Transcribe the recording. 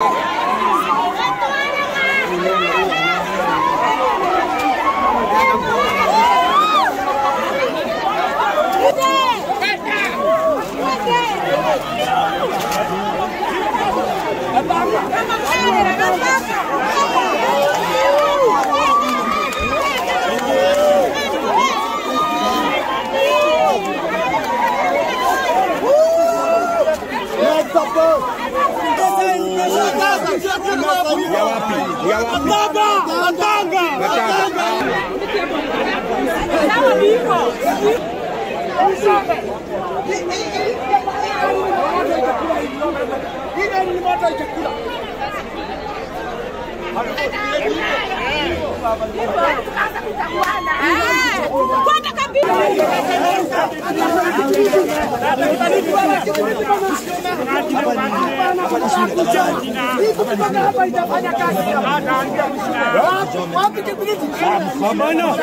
Oh! ya wapi? Ya wapi? Tanga. Kwenda kabisa. Hapa Iko hapa itafanya kazi. Wapi kipindi? Samana.